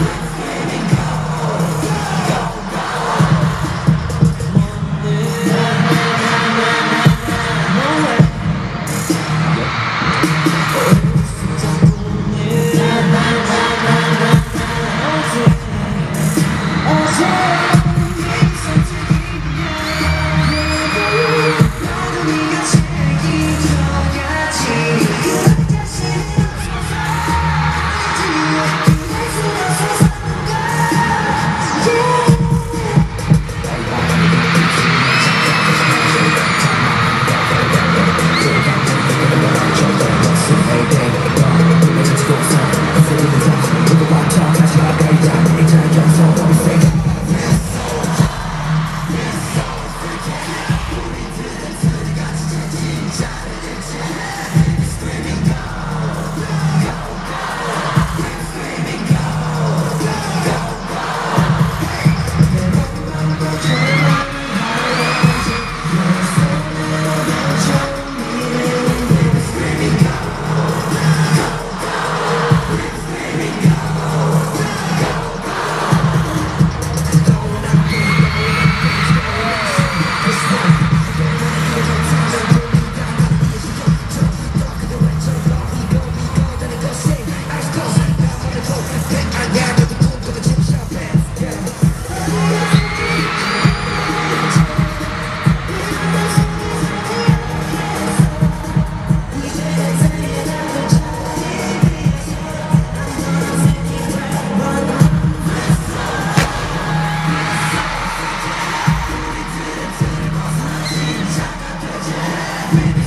Yeah. man.